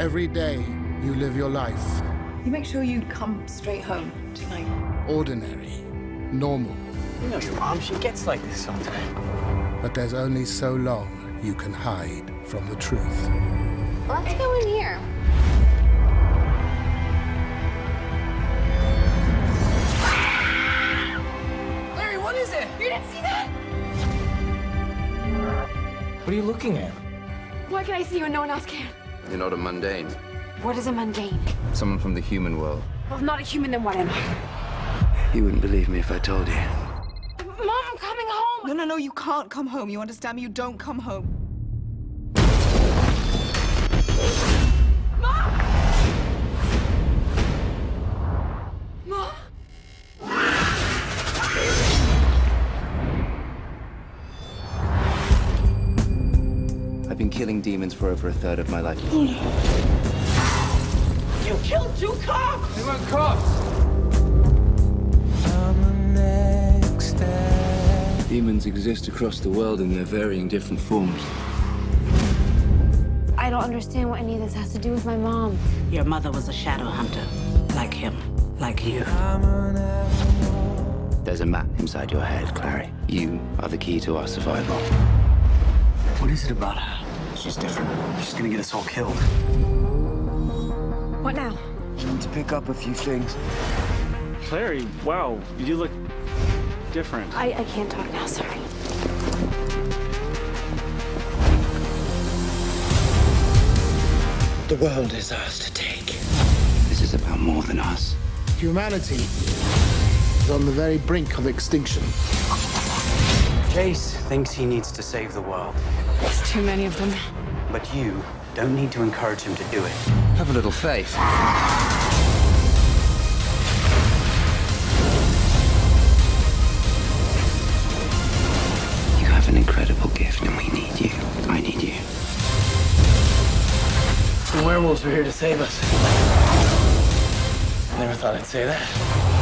Every day you live your life You make sure you come straight home tonight. ordinary, normal, You know your mom, she gets like this sometimes. but there's only so long you can hide from the truth. Let's go in here. Clary, what is it? You didn't see that? What are you looking at? Why can I see you and no one else can? You're not a mundane. What is a mundane? Someone from the human world. Well, if not a human, then what am I? You wouldn't believe me if I told you. Mom, I'm coming home. No, no, no, you can't come home. You understand me? You don't come home. Been killing demons for over a third of my life. You killed two cops! They weren't cops! Demons exist across the world in their varying different forms. I don't understand what any of this has to do with my mom. Your mother was a shadow hunter, like him, like you. There's a map inside your head, Clary. You are the key to our survival. What is it about her? She's different. She's gonna get us all killed. What now? I need to pick up a few things. Clary, wow, you look different. I, I can't talk now, sorry. The world is ours to take. This is about more than us. Humanity is on the very brink of extinction. Jace thinks he needs to save the world, There's too many of them. but you don't need to encourage him to do it. Have a little faith. You have an incredible gift, and we need you. I need you. The werewolves are here to save us. Never thought I'd say that.